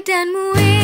dan muih